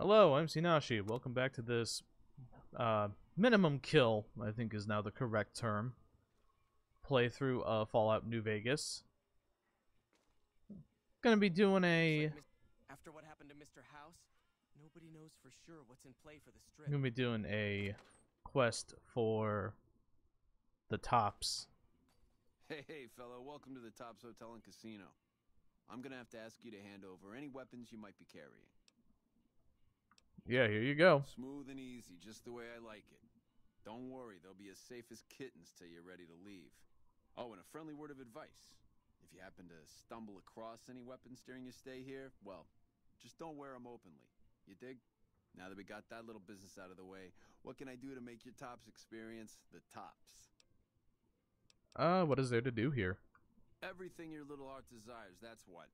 Hello, I'm Synashi. Welcome back to this uh, minimum kill, I think is now the correct term, playthrough of Fallout New Vegas. Gonna be doing a After what happened to Mr. House, nobody knows for sure what's in play for the strip. gonna be doing a quest for the tops. Hey, hey, fellow, welcome to the Tops Hotel and Casino. I'm gonna have to ask you to hand over any weapons you might be carrying. Yeah, here you go. Smooth and easy, just the way I like it. Don't worry, they'll be as safe as kittens till you're ready to leave. Oh, and a friendly word of advice. If you happen to stumble across any weapons during your stay here, well, just don't wear them openly. You dig? Now that we got that little business out of the way, what can I do to make your Tops experience the tops? Uh, what is there to do here? Everything your little heart desires, that's what.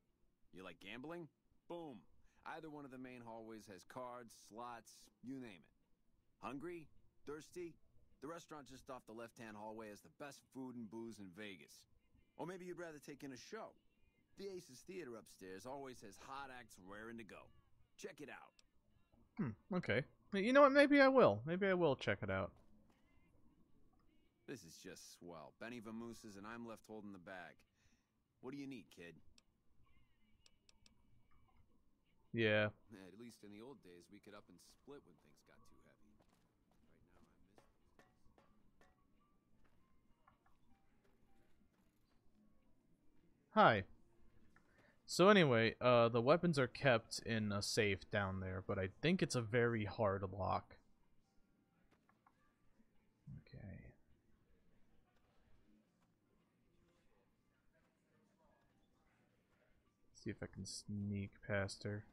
You like gambling? Boom. Either one of the main hallways has cards, slots, you name it. Hungry? Thirsty? The restaurant just off the left hand hallway has the best food and booze in Vegas. Or maybe you'd rather take in a show. The Aces Theater upstairs always has hot acts raring to go. Check it out. Hmm, okay. You know what, maybe I will. Maybe I will check it out. This is just swell. Benny Vamooses and I'm left holding the bag. What do you need, kid? Yeah. At least in the old days, we could up and split when things got too heavy. Right now, I miss. Hi. So anyway, uh, the weapons are kept in a safe down there, but I think it's a very hard lock. Okay. See if I can sneak past her.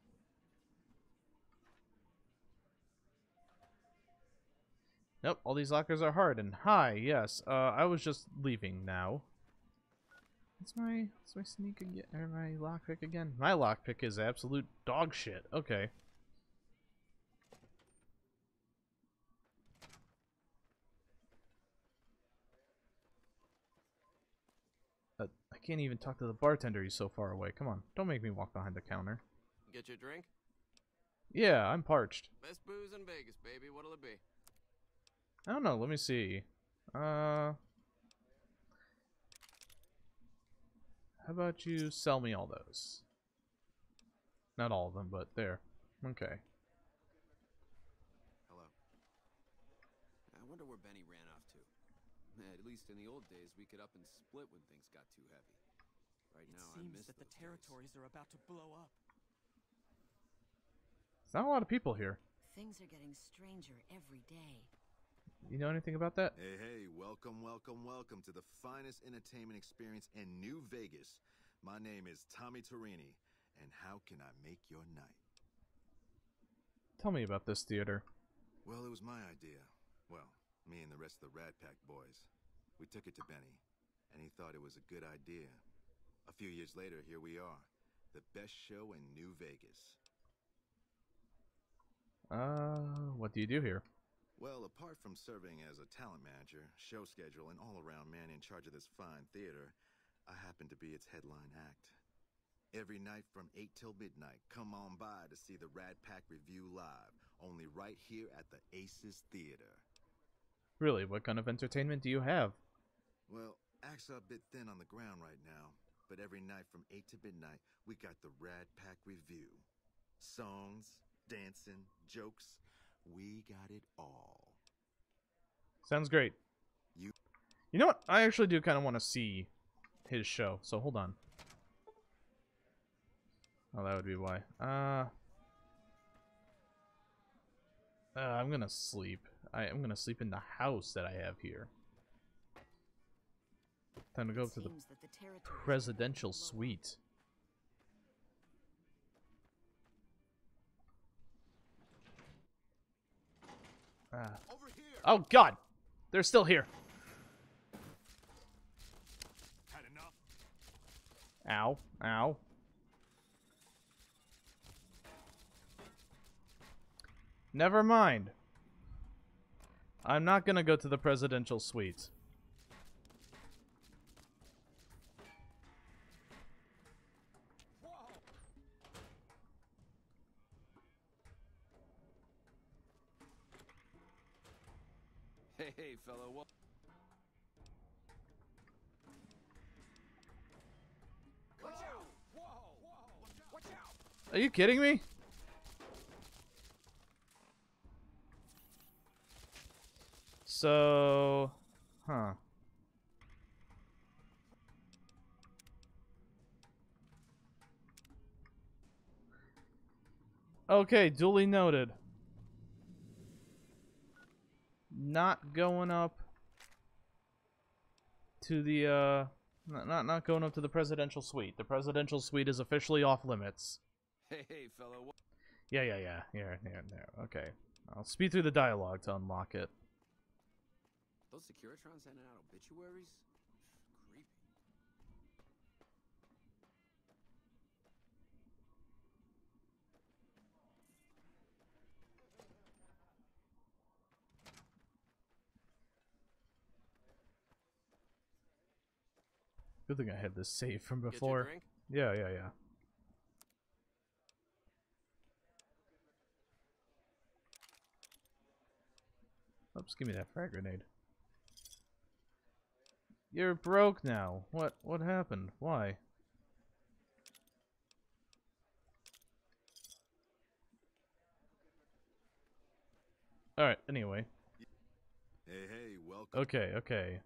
Nope, all these lockers are hardened. Hi, yes. Uh, I was just leaving now. What's my what's my sneak again or my lockpick again? My lockpick is absolute dog shit. Okay. Uh, I can't even talk to the bartender. He's so far away. Come on, don't make me walk behind the counter. Get your drink? Yeah, I'm parched. Best booze in Vegas, baby. What'll it be? I don't know. Let me see. Uh, how about you sell me all those? Not all of them, but there. Okay. Hello. I wonder where Benny ran off to. At least in the old days, we could up and split when things got too heavy. Right It now, I seems miss that the those days. territories are about to blow up. There's not a lot of people here. Things are getting stranger every day. You know anything about that? Hey, hey, welcome, welcome, welcome to the finest entertainment experience in New Vegas. My name is Tommy Torini, and how can I make your night? Tell me about this theater. Well, it was my idea. Well, me and the rest of the Rat Pack boys. We took it to Benny, and he thought it was a good idea. A few years later, here we are. The best show in New Vegas. Uh, what do you do here? Well, apart from serving as a talent manager, show schedule, and all around man in charge of this fine theater, I happen to be its headline act. Every night from 8 till midnight, come on by to see the Rad Pack Review live, only right here at the Aces Theater. Really, what kind of entertainment do you have? Well, acts are a bit thin on the ground right now, but every night from 8 to midnight, we got the Rad Pack Review. Songs, dancing, jokes, we got it all. Sounds great. You- You know what? I actually do kind of want to see his show. So hold on. Oh, that would be why. Uh, uh I'm gonna sleep. I am gonna sleep in the house that I have here. Time to go up to the seems the territories are about to presidential blow up. suite. Oh God, they're still here. Ow, ow. Never mind. I'm not gonna go to the presidential suite. Hey, hey, fellow. Well, Are you kidding me? So, huh. Okay, duly noted. Not going up to the uh not not not going up to the presidential suite. The presidential suite is officially off limits. hey, hey, fellow. Yeah, yeah, yeah. Here, here, there. Okay. I'll speed through the dialogue to unlock it. those Securitrons sending out obituaries? Good thing I had this save from Get before. drink? Yeah, yeah, yeah. Oops, give me that frag grenade. You're broke now. What what happened? Why? Alright, anyway. Hey, hey, welcome. Okay, okay.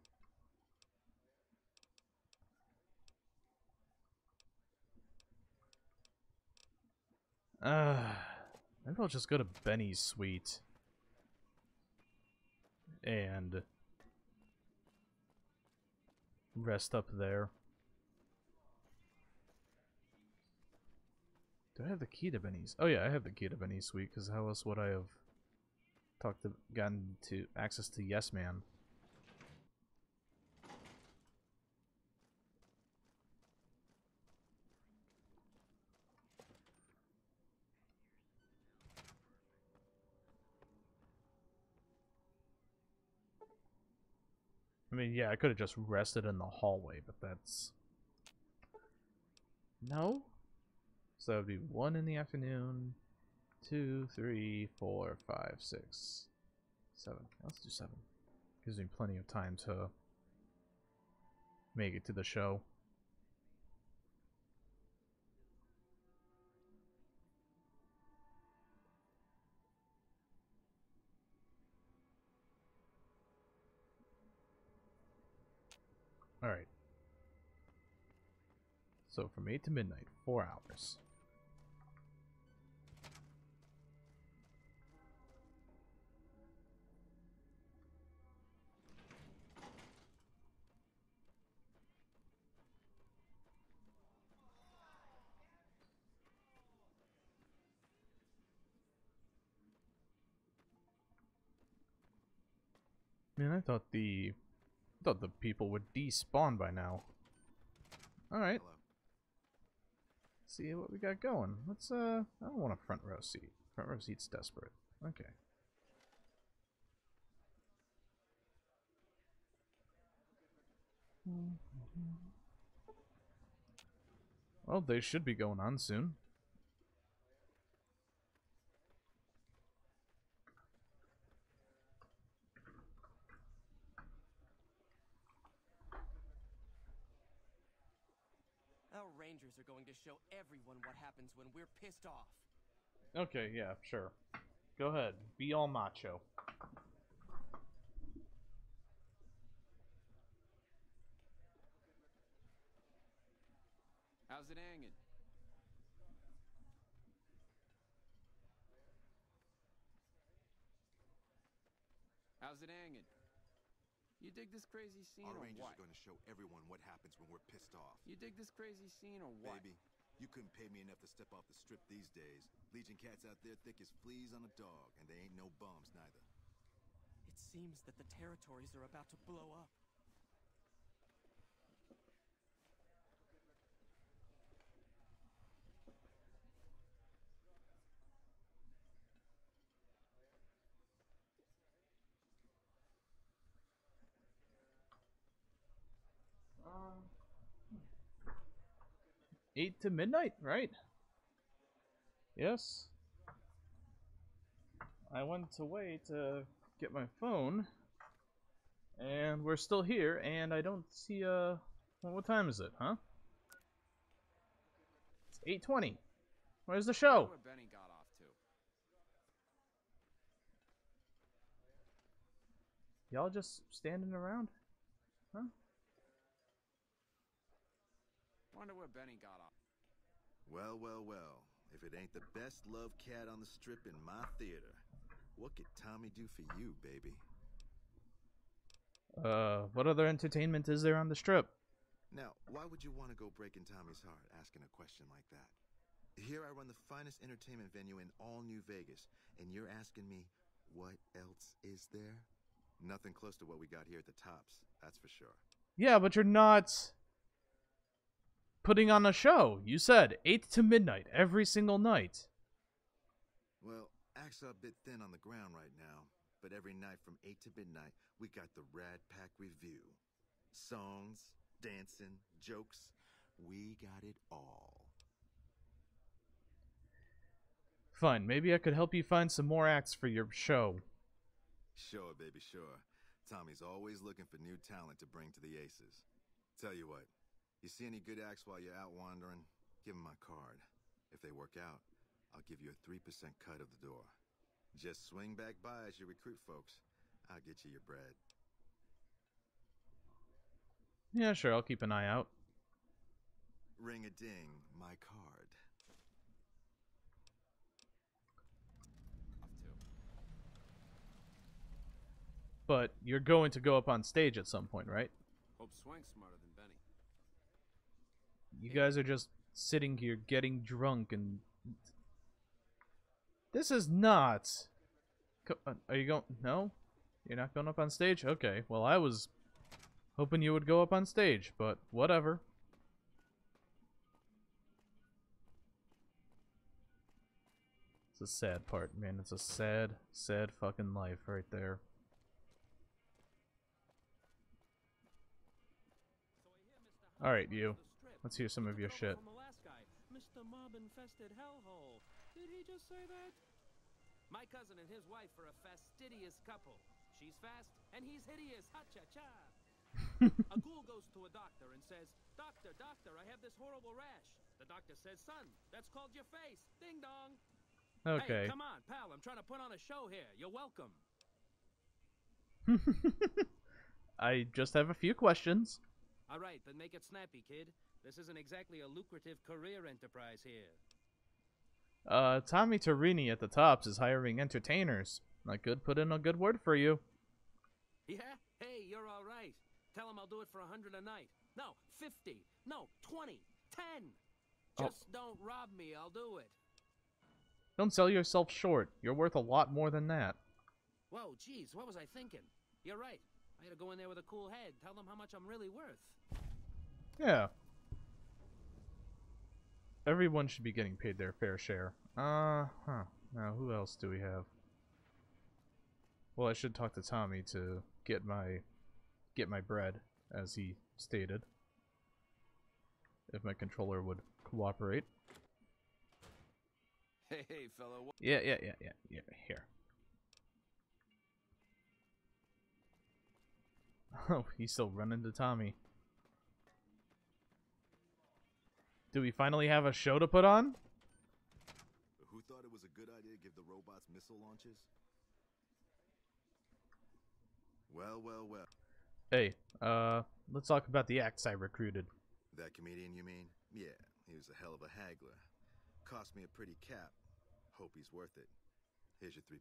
Uh, maybe I'll just go to Benny's suite. And rest up there. Do I have the key to Benny's? Oh yeah, I have the key to Benny's suite, because how else would I have talked to gotten to access to Yes Man? Mean, yeah, I could have just rested in the hallway, but that's... No? So that would be 1 in the afternoon, two, three, four, five, six, seven. Let's do 7. Gives me plenty of time to make it to the show. Alright. So from 8 to midnight, 4 hours. Man, I thought the thought the people would despawn by now. Alright, see what we got going. Let's uh I don't want a front row seat. Front row seat's desperate. Okay. Well, they should be going on soon. Our rangers are going to show everyone what happens when we're pissed off. Okay, yeah, sure. Go ahead. Be all macho. How's it hanging? How's it hanging? You dig this crazy scene Our or Rangers what? are going to show everyone what happens when we're pissed off. You dig this crazy scene or what? Baby, you couldn't pay me enough to step off the strip these days. Legion cats out there thick as fleas on a dog, and they ain't no bums neither. It seems that the territories are about to blow up. Eight to midnight, right? Yes. I went away to get my phone, And we're still here, and I don't see, uh... Well, what time is it, huh? It's 8.20. Where's the show? Where Benny got off to. Y'all just standing around? Huh? Wonder where Benny got off. Well, well, well. If it ain't the best love cat on the strip in my theater, what could Tommy do for you, baby? Uh, what other entertainment is there on the strip? Now, why would you want to go breaking Tommy's heart asking a question like that? Here I run the finest entertainment venue in all New Vegas, and you're asking me what else is there? Nothing close to what we got here at the tops, that's for sure. Yeah, but you're not putting on a show. You said 8 to midnight every single night. Well, acts are a bit thin on the ground right now, but every night from 8 to midnight, we got the Rad Pack Review. Songs, dancing, jokes, we got it all. Fine, maybe I could help you find some more acts for your show. Sure, baby, sure. Tommy's always looking for new talent to bring to the Aces. Tell you what, you see any good acts while you're out wandering, give 'em my card. If they work out, I'll give you a 3% cut of the door. Just swing back by as you recruit folks. I'll get you your bread. Yeah, sure, I'll keep an eye out. Ring a ding, my card. But you're going to go up on stage at some point, right? Hope Swank's smarter than Benny. You guys are just sitting here getting drunk and. This is not. Uh, Are you going? No? You're not going up on stage? Okay, well, I was hoping you would go up on stage, but whatever. It's a sad part, man. It's a sad, sad fucking life right there. Alright, you. Let's hear some of your shit. From the last guy, Mr. Mob Infested Hellhole. Did he just say that? My cousin and his wife are a fastidious couple. She's fast and he's hideous. Ha cha cha. a ghoul goes to a doctor and says, Doctor, doctor, I have this horrible rash. The doctor says, Son, that's called your face. Ding dong. Okay. Hey, come on, pal. I'm trying to put on a show here. You're welcome. I just have a few questions. All right, then make it snappy, kid. This isn't exactly a lucrative career enterprise here. Uh, Tommy Torini at the tops is hiring entertainers. I could put in a good word for you. Yeah? Hey, you're all right. Tell him I'll do it for a hundred a night. No, fifty. No, twenty. Ten. Oh. Just don't rob me. I'll do it. Don't sell yourself short. You're worth a lot more than that. Whoa, geez, what was I thinking? You're right. I gotta go in there with a cool head. Tell them how much I'm really worth. Yeah. Everyone should be getting paid their fair share. Uh huh. Now, who else do we have? Well, I should talk to Tommy to get my get my bread, as he stated. If my controller would cooperate. Hey, hey, fella. What? Yeah, yeah, yeah, yeah, yeah. Here. Oh, he's still running to Tommy. Do we finally have a show to put on? Who thought it was a good idea to give the robots missile launches? Well, well, well. Hey, uh, let's talk about the acts I recruited. That comedian, you mean? Yeah, he was a hell of a haggler. Cost me a pretty cap. Hope he's worth it. Here's your 3%.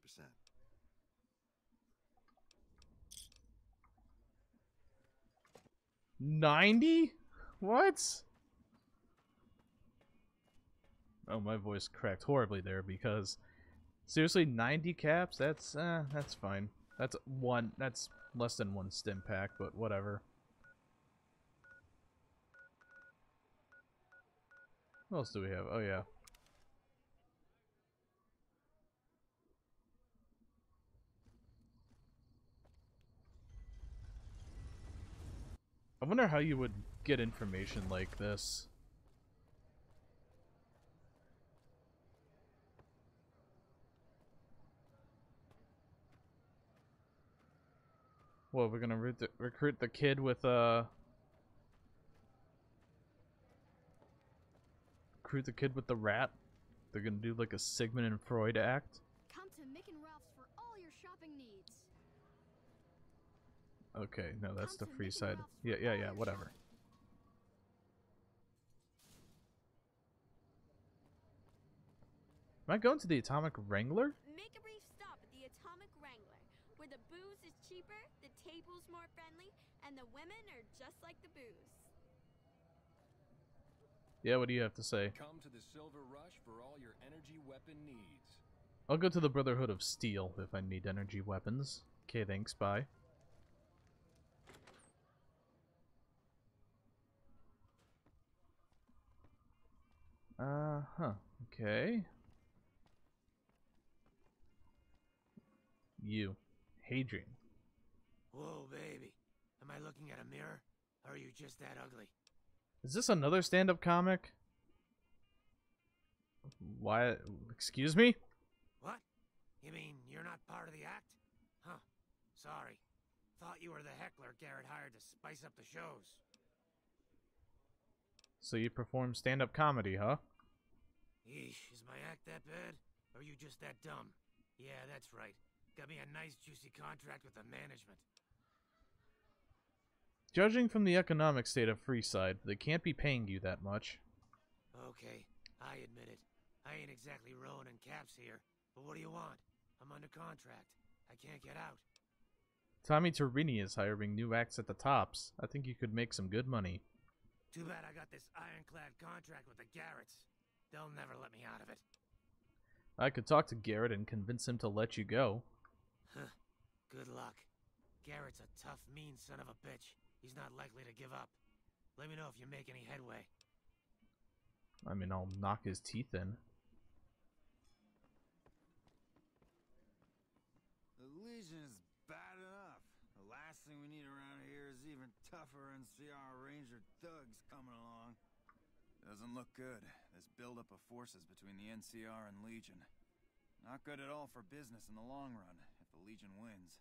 Ninety? What? Oh, my voice cracked horribly there because seriously, ninety caps? That's uh, that's fine. That's one. That's less than one stim pack, but whatever. What else do we have? Oh yeah. I wonder how you would get information like this. Well, we're gonna recruit the, recruit the kid with uh recruit the kid with the rat. They're gonna do like a Sigmund and Freud act. Come to Mick and Ralph's for all your shopping needs. Okay, no, that's the Come to Freeside. Yeah, yeah, yeah, whatever. Am I going to the Atomic Wrangler? Make a brief stop at the Atomic Wrangler, where the booze is cheaper, the table's more friendly, and the women are just like the booze. Yeah, what do you have to say? Come to the Silver Rush for all your energy weapon needs. I'll go to the Brotherhood of Steel if I need energy weapons. Okay, thanks, bye. Uh huh. Okay. You. Hadrian. Whoa, baby. Am I looking at a mirror? Or are you just that ugly? Is this another stand up comic? Why? Excuse me? What? You mean you're not part of the act? Huh. Sorry. Thought you were the heckler Garrett hired to spice up the shows. So you perform stand up comedy, huh? Yeesh, is my act that bad? Or are you just that dumb? Yeah, that's right. Got me a nice juicy contract with the management. Judging from the economic state of Freeside, they can't be paying you that much. Okay, I admit it. I ain't exactly rowing in caps here. But what do you want? I'm under contract. I can't get out. Tommy Torini is hiring new acts at the tops. I think you could make some good money. Too bad I got this ironclad contract with the Garretts. They'll never let me out of it. I could talk to Garrett and convince him to let you go. Huh. Good luck. Garrett's a tough, mean son of a bitch. He's not likely to give up. Let me know if you make any headway. I mean, I'll knock his teeth in. The Legion is bad enough. The last thing we need around here is even tougher NCR Ranger thugs coming along. Doesn't look good. This buildup of forces between the NCR and Legion. Not good at all for business in the long run, if the Legion wins.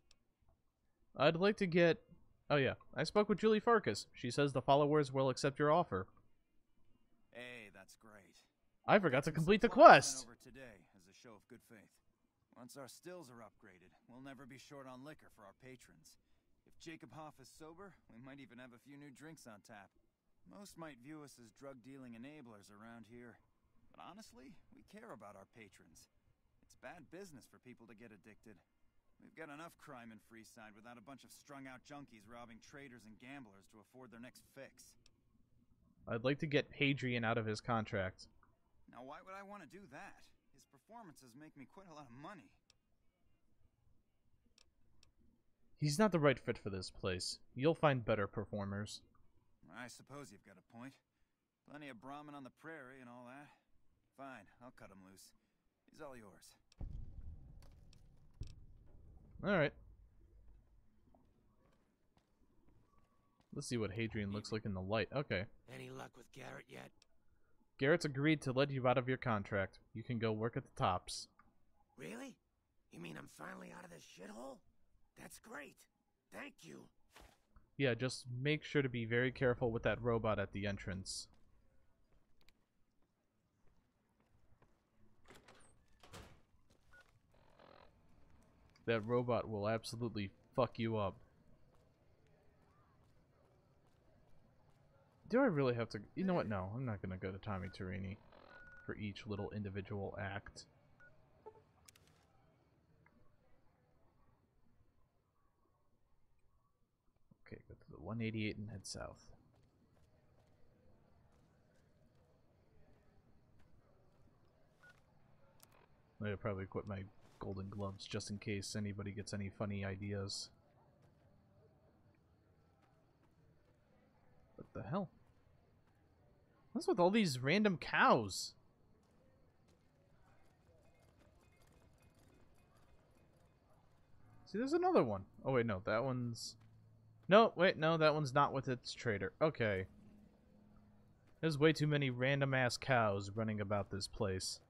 I'd like to get. Oh, yeah. I spoke with Julie Farkas. She says the followers will accept your offer. Hey, that's great. I forgot to complete the quest. Over today as a show of good faith. Once our stills are upgraded, we'll never be short on liquor for our patrons. If Jacob Hoff is sober, we might even have a few new drinks on tap. Most might view us as drug dealing enablers around here. But honestly, we care about our patrons. It's bad business for people to get addicted. We've got enough crime in Freeside without a bunch of strung out junkies robbing traders and gamblers to afford their next fix. I'd like to get Hadrian out of his contract. Now, why would I want to do that? His performances make me quite a lot of money. He's not the right fit for this place. You'll find better performers. I suppose you've got a point. Plenty of Brahmin on the prairie and all that. Fine, I'll cut him loose. He's all yours. Alright. Let's see what Hadrian looks like in the light. Okay. Any luck with Garrett yet? Garrett's agreed to let you out of your contract. You can go work at the tops. Really? You mean I'm finally out of this shithole? That's great. Thank you. Yeah, just make sure to be very careful with that robot at the entrance. That robot will absolutely fuck you up. Do I really have to? You know what? No, I'm not gonna go to Tommy Torini for each little individual act. Okay, go to the 188 and head south. I'll probably equip my golden gloves just in case anybody gets any funny ideas. What the hell? What's with all these random cows? See, there's another one. Oh, wait, no, that one's... No, wait, no, that one's not with its trader. Okay. There's way too many random-ass cows running about this place.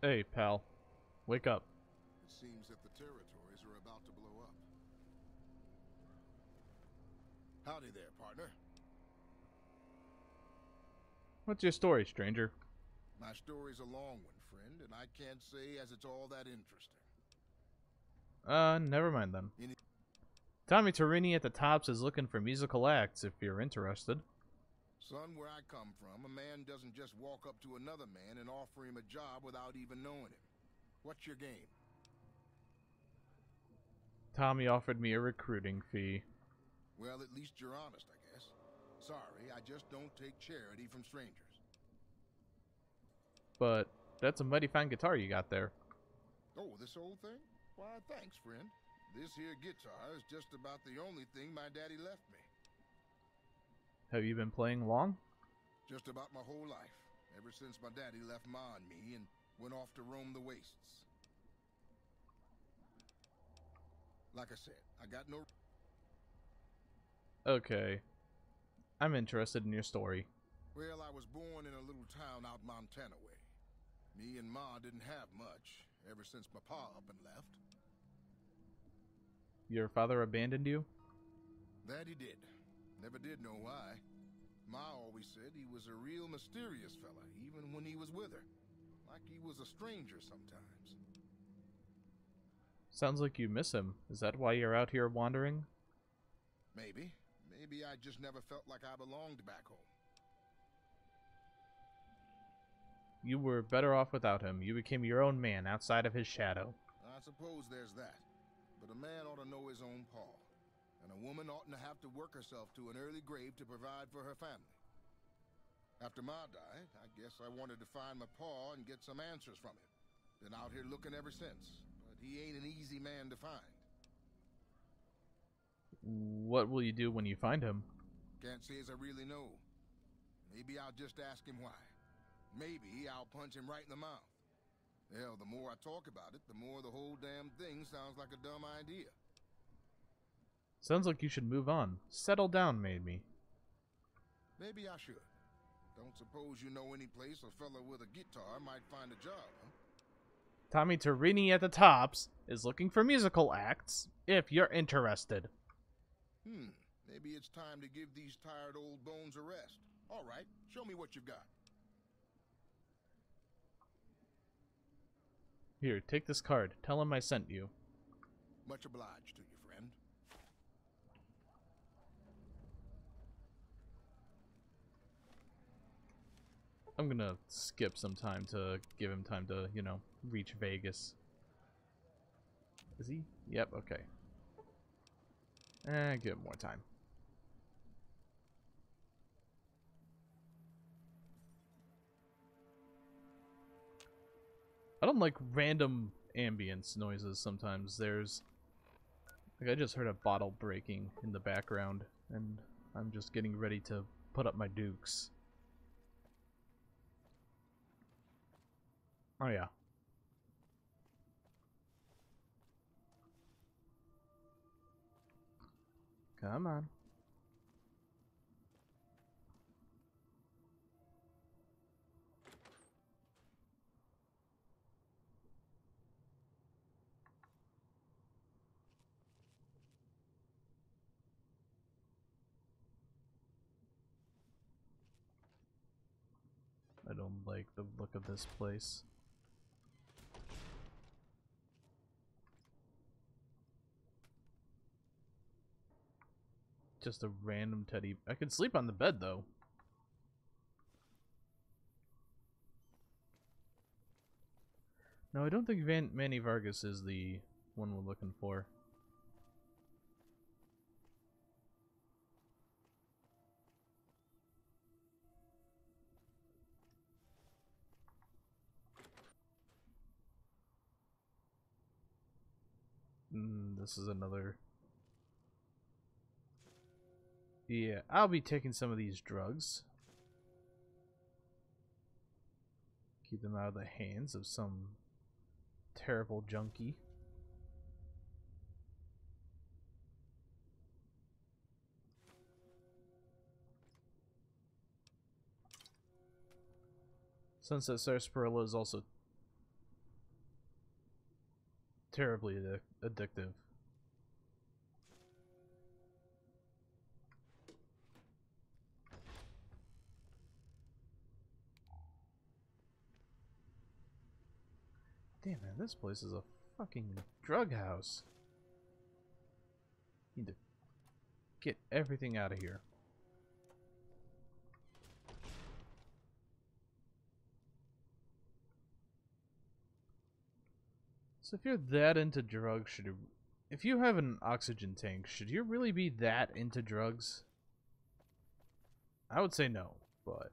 Hey, pal. Wake up. It seems that the territories are about to blow up. Howdy there, partner. What's your story, stranger? My story's a long one, friend, and I can't say as it's all that interesting. Uh, never mind then. Tommy Torini at the Tops is looking for musical acts if you're interested. Son, where I come from, a man doesn't just walk up to another man and offer him a job without even knowing him. What's your game? Tommy offered me a recruiting fee. Well, at least you're honest, I guess. Sorry, I just don't take charity from strangers. But that's a mighty fine guitar you got there. Oh, this old thing? Why, thanks, friend. This here guitar is just about the only thing my daddy left me. Have you been playing long? Just about my whole life. Ever since my daddy left Ma and me and went off to roam the wastes. Like I said, I got no... Okay. I'm interested in your story. Well, I was born in a little town out Montana way. Me and Ma didn't have much, ever since my pa up and left. Your father abandoned you? That he did. Never did know why. Ma always said he was a real mysterious fella, even when he was with her. Like he was a stranger sometimes. Sounds like you miss him. Is that why you're out here wandering? Maybe. Maybe I just never felt like I belonged back home. You were better off without him. You became your own man outside of his shadow. I suppose there's that. But a man ought to know his own paw. And a woman oughtn't to have to work herself to an early grave to provide for her family. After Ma died, I guess I wanted to find my paw and get some answers from him. Been out here looking ever since, but he ain't an easy man to find. What will you do when you find him? Can't say as I really know. Maybe I'll just ask him why. Maybe I'll punch him right in the mouth. Hell, the more I talk about it, the more the whole damn thing sounds like a dumb idea. Sounds like you should move on. Settle down, maybe. Maybe I should. Don't suppose you know any place a fella with a guitar might find a job, huh? Tommy Torini at the Tops is looking for musical acts if you're interested. Hmm, maybe it's time to give these tired old bones a rest. All right, show me what you've got. Here, take this card. Tell him I sent you. Much obliged to you, friend. I'm gonna skip some time to give him time to, you know, reach Vegas. Is he? Yep, okay. Eh, give him more time. I don't like random ambience noises sometimes. There's... Like, I just heard a bottle breaking in the background, and I'm just getting ready to put up my dukes. Oh, yeah. Come on. I don't like the look of this place. Just a random teddy. I can sleep on the bed though. No, I don't think Van Manny Vargas is the one we're looking for. Mm, this is another. Yeah, I'll be taking some of these drugs. Keep them out of the hands of some terrible junkie. Sunset Sarsaparilla is also terribly addic- addictive. Damn man, this place is a fucking drug house. Need to get everything out of here. So if you're that into drugs, should you, if you have an oxygen tank, should you really be that into drugs? I would say no, but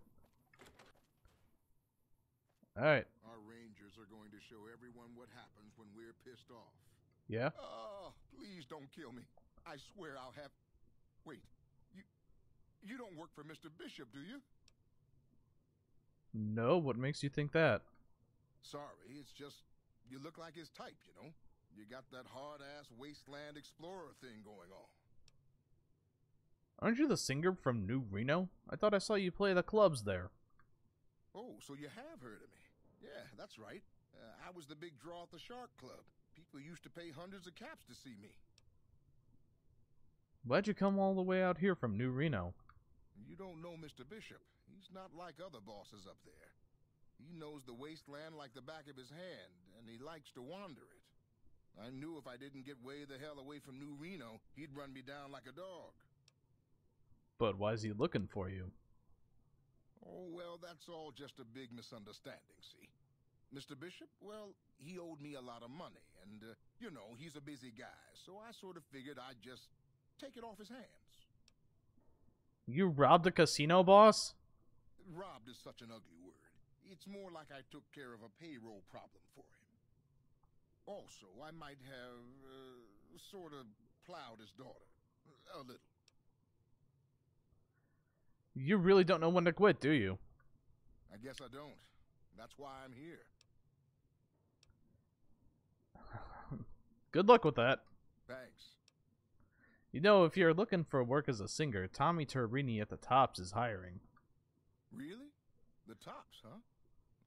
all right. Our rangers are going to show everyone what happens when we're pissed off. Yeah. Oh, please don't kill me. I swear I'll have. Wait, you you don't work for Mr. Bishop, do you? No, what makes you think that? Sorry, it's just you look like his type, you know. You got that hard ass wasteland explorer thing going on. Aren't you the singer from New Reno? I thought I saw you play the clubs there. Oh, so you have heard of me? Yeah, that's right. Uh, I was the big draw at the Shark Club. People used to pay hundreds of caps to see me. Why'd you come all the way out here from New Reno? You don't know Mr. Bishop. He's not like other bosses up there. He knows the wasteland like the back of his hand, and he likes to wander it. I knew if I didn't get way the hell away from New Reno, he'd run me down like a dog. But why's he looking for you? Oh, well, that's all just a big misunderstanding, see? Mr. Bishop, well, he owed me a lot of money, and, uh, you know, he's a busy guy, so I sort of figured I'd just take it off his hands. You robbed a casino boss? Robbed is such an ugly word. It's more like I took care of a payroll problem for him. Also, I might have, uh, sort of plowed his daughter. A little. You really don't know when to quit, do you? I guess I don't. That's why I'm here. Good luck with that. Thanks. You know, if you're looking for work as a singer, Tommy Torini at the Tops is hiring. Really? The tops, huh?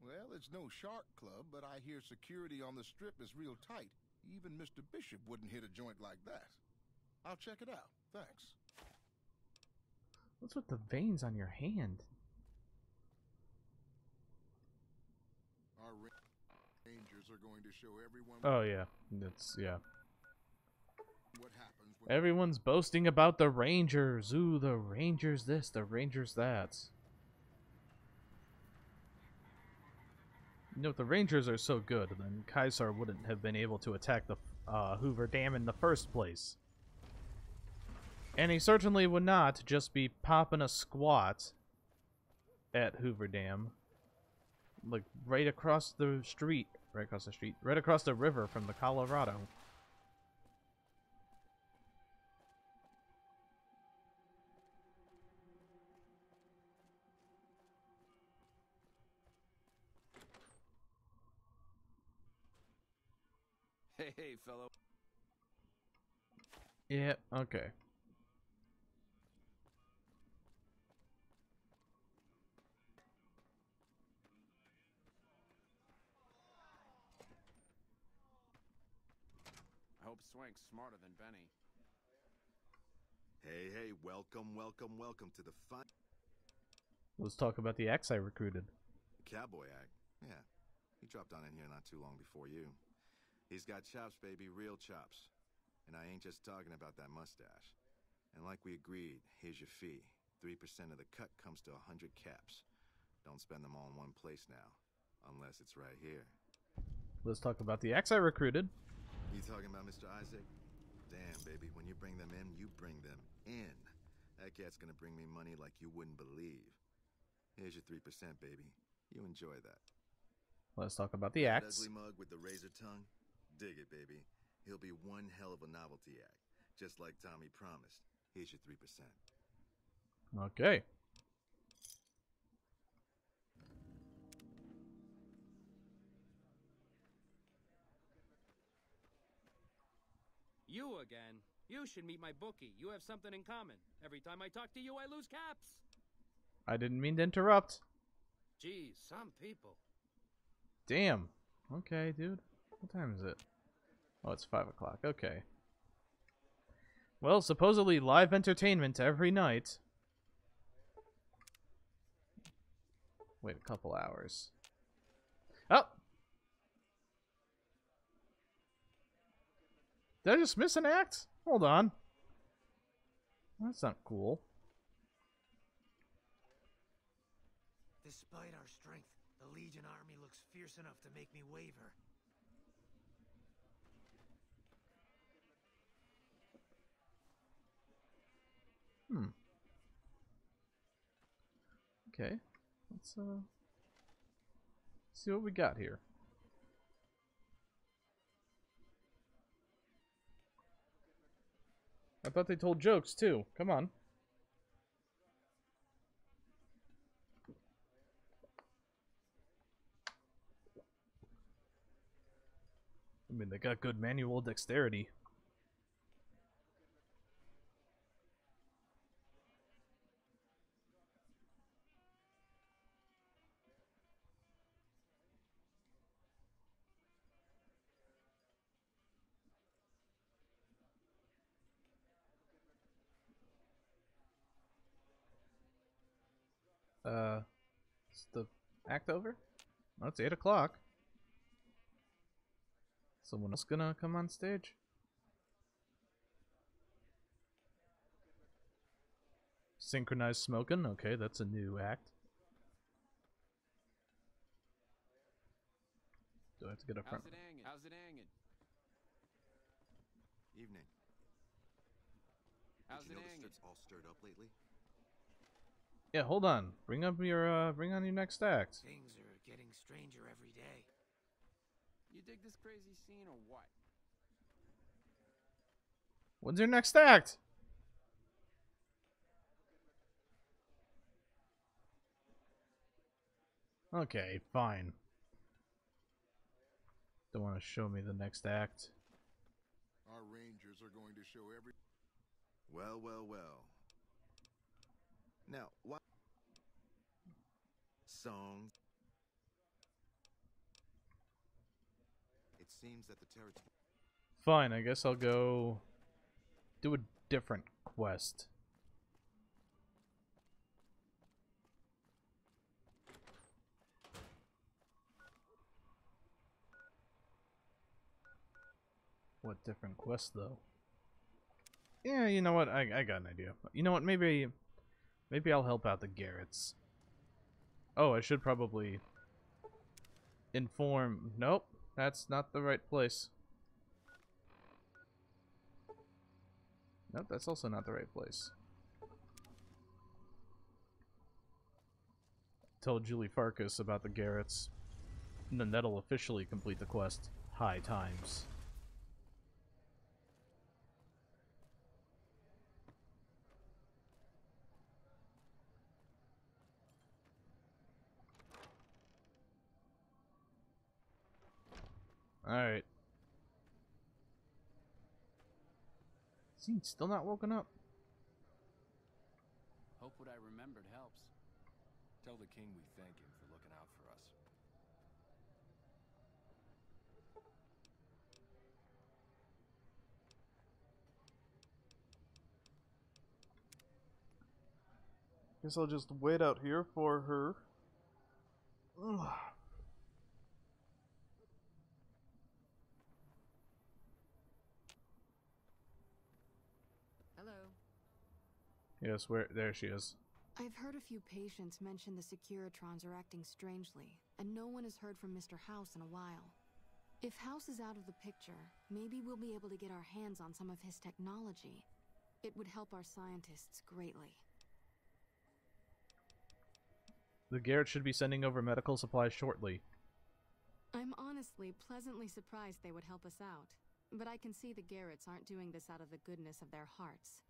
Well, it's no shark club, but I hear security on the strip is real tight. Even Mr. Bishop wouldn't hit a joint like that. I'll check it out. Thanks. What's with the veins on your hand? Our Oh yeah, that's yeah. what happens when Everyone's boasting about the Rangers. Ooh, the Rangers this, the Rangers that. You know, if the Rangers are so good, then Caesar wouldn't have been able to attack the uh, Hoover Dam in the first place. And he certainly would not just be popping a squat at Hoover Dam. Like, right across the street. Right across the street. Right across the river from the Colorado. Hey, hey, fellow. Yeah, okay. I Swank's smarter than Benny. Hey, hey, welcome, welcome, welcome to the fun Let's talk about the ex I recruited. cowboy act. Yeah, he dropped on in here not too long before you. He's got chops, baby, real chops. And I ain't just talking about that mustache. And like we agreed, here's your fee. 3% of the cut comes to a 100 caps. Don't spend them all in one place now. Unless it's right here. Let's talk about the ex I recruited. You talking about Mr. Isaac? Damn, baby, when you bring them in, you bring them in. That cat's gonna bring me money like you wouldn't believe. Here's your 3%, baby. You enjoy that. Let's talk about the ex. ugly mug with the razor tongue? Dig it, baby. He'll be one hell of a novelty act. Just like Tommy promised. Here's your 3%. Okay. You again. You should meet my bookie. You have something in common. Every time I talk to you, I lose caps. I didn't mean to interrupt. Geez, some people. Damn. Okay, dude. What time is it? Oh, it's 5 o'clock. Okay. Well, supposedly live entertainment every night. Wait a couple hours. Did I just miss an act? Hold on. That's not cool. Despite our strength, the Legion army looks fierce enough to make me waver. Hmm. Okay. Let's uh see what we got here. I thought they told jokes too. Come on. I mean, they got good manual dexterity. Uh, is the act over? Well, it's 8 o'clock. Someone else gonna come on stage? Synchronized smoking? Okay, that's a new act. Do I have to get up front? How's it hanging? How's it hanging? Evening. How's Did you it notice hanging? it's all stirred up lately? Yeah, hold on. Bring up your, uh, bring on your next act. Things are getting stranger every day. You dig this crazy scene or what? When's your next act? Okay, fine. Don't want to show me the next act. Our rangers are going to show every. Well, well, well. Now, what songs? It seems that the territory. Fine, I guess I'll go do a different quest. What different quest though? Yeah, you know what? I I got an idea. You know what? Maybe maybe I'll help out the Garrets. Oh, I should probably inform. Nope, that's not the right place. Nope, that's also not the right place. Tell Julie Farkas about the Garrets. And then that'll officially complete the quest. High times. Alright. Is he still not woken up? Hope what I remembered helps. Tell the king we thank him for looking out for us. Guess I'll just wait out here for her. Ugh. Hello. Yes, where there she is. I've heard a few patients mention the Securitrons are acting strangely, and no one has heard from Mr. House in a while. If House is out of the picture, maybe we'll be able to get our hands on some of his technology. It would help our scientists greatly. The Garret should be sending over medical supplies shortly. I'm honestly pleasantly surprised they would help us out. But I can see the Garrets aren't doing this out of the goodness of their hearts.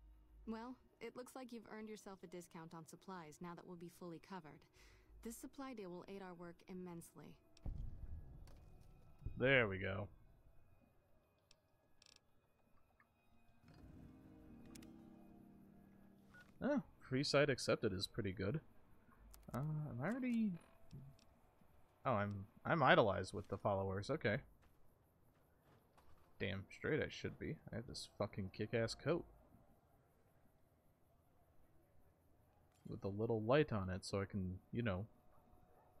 Well, it looks like you've earned yourself a discount on supplies now that we'll be fully covered. This supply deal will aid our work immensely. There we go. Oh, Freeside accepted is pretty good. Uh, am I already... Oh, I'm I'm idolized with the followers. Okay. Damn straight I should be. I have this fucking kick-ass coat. With a little light on it so I can, you know,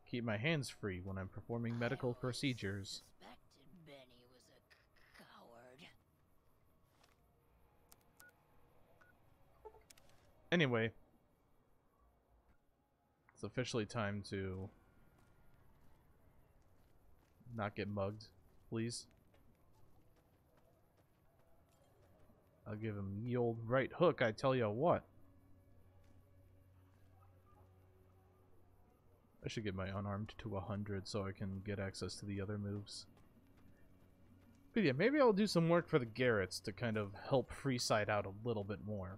keep my hands free when I'm performing medical procedures. Benny was a coward. Anyway, it's officially time to not get mugged, please. I'll give him the old right hook, I tell you what. I should get my unarmed to 100 so I can get access to the other moves. But yeah, maybe I'll do some work for the Garrets to kind of help Freeside out a little bit more.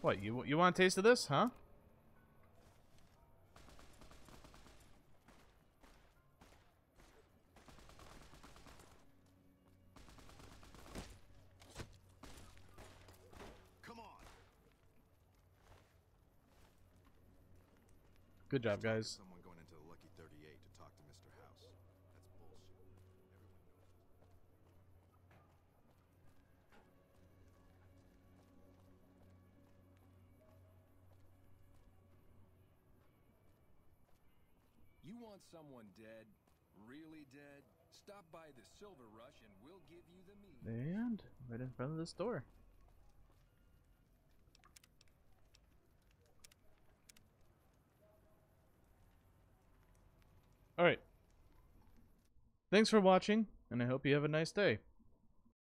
What, you you want a taste of this, huh? Come on. Good job, guys. Someone going into the Lucky 38 to talk to Mr. House. That's bullshit. You want someone dead? Really dead? Stop by the Silver Rush and we'll give you the meat. And right in front of this door. Alright. Thanks for watching, and I hope you have a nice day.